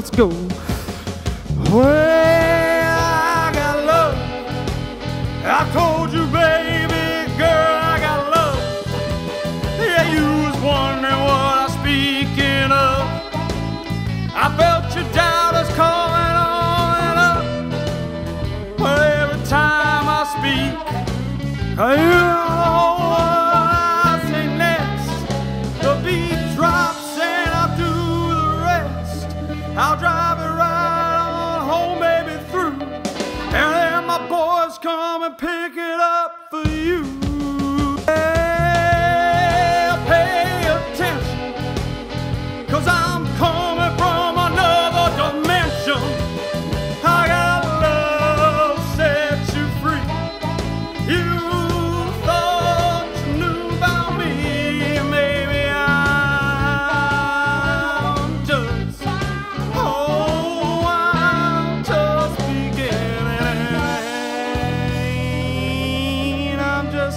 let's go. Well, I got love. I told you, baby girl, I got love. Yeah, you was wondering what I'm speaking of. I felt your doubters coming on and up. Well, every time I speak, you